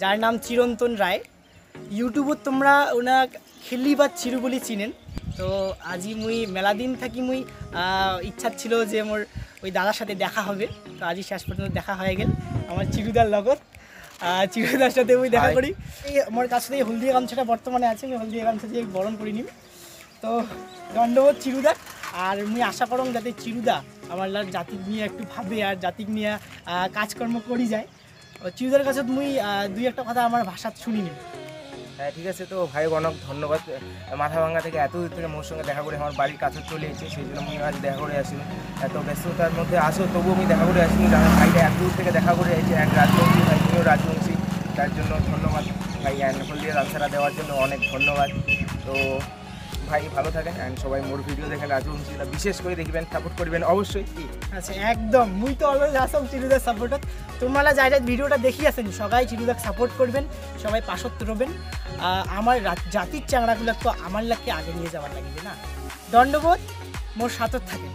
যার নাম চিরন্তন রায়। ইউটিউবত তোমরা ওনা খেলি বা চিরু বুলি চিনেন। তো আজি মুই মেলা দিন থাকি মুই ইচ্ছা ছিল যে মোর ওই দাদার সাথে দেখা হবে। তো আজি শেষ পর্যন্ত দেখা হয়ে গেল। আমার চিরুদার লগত। চিরুদার সাথে মুই দেখা করি। এই আমার কাছে এই হলদিয়া গামছাটা বর্তমানে আছে আমি হলদিয়া গামছা দিয়ে বরণ করে নিব তো দণ্ডবোধ চিরুদা আর মুই আশা করম যাতে চিরুদা আমার জাতিক নিয়ে একটু ভাবে আর জাতিক নিয়ে কাজকর্ম করি যায়। ও চিরুদার কাছে মুই দুই একটা কথা আমার ভাষাত শুনি নিব হ্যাঁ ঠিক আছে তো, ভাই অনেক ধন্যবাদ। মাথা ভাঙ্গা থেকে এত দূর থেকে মোর সঙ্গে দেখা করে আমার বাড়ির কাছে চলে এসেছে, সেই জন্য আমি আজ দেখা করে আসিনি। এত ব্যস্ততার মধ্যে আসো, তবুও আমি দেখা করে আসিনি আমার ভাইটা এত দূর থেকে দেখা করে এসেছে, এক রাজবংশী, ভাই তুমিও রাজবংশী, তার জন্য ধন্যবাদ। ভাই অ্যান্ড হলদিয়ার আনসারটা দেওয়ার জন্য অনেক ধন্যবাদ। তো ভাই ভালো থাকেন অ্যান্ড সবাই মোর ভিডিও দেখেন রাজবংশীরা বিশেষ করে দেখবেন সাপোর্ট করবেন অবশ্যই। আচ্ছা একদম। মুই তো অলওয়েজ আসাম চিরুদার সাপোর্টার তোমরা যাই যাই ভিডিওটা দেখি আছেন, সবাই চিরুদাক সাপোর্ট করবেন, সবাই পাশত রবেন। আমার জাতির চাংড়াগুলো তো আমার লাগকে আগে নিয়ে যাওয়ার লাগবে না। দণ্ডবোধ, মোর সাথত থাকে